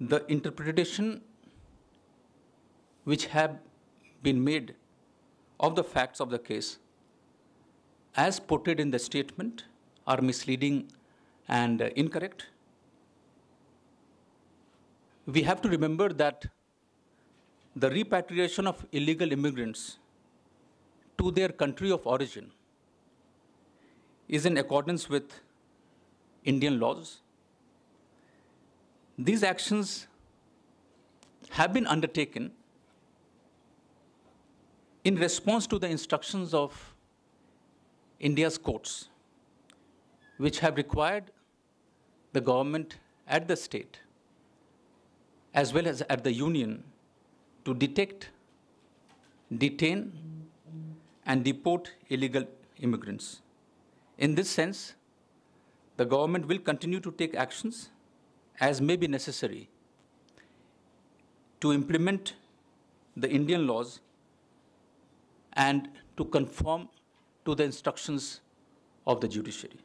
the interpretation which have been made of the facts of the case as portrayed in the statement are misleading and uh, incorrect. We have to remember that the repatriation of illegal immigrants to their country of origin is in accordance with Indian laws. These actions have been undertaken in response to the instructions of India's courts, which have required the government at the state as well as at the union to detect, detain, and deport illegal immigrants. In this sense, the government will continue to take actions as may be necessary to implement the Indian laws and to conform to the instructions of the judiciary.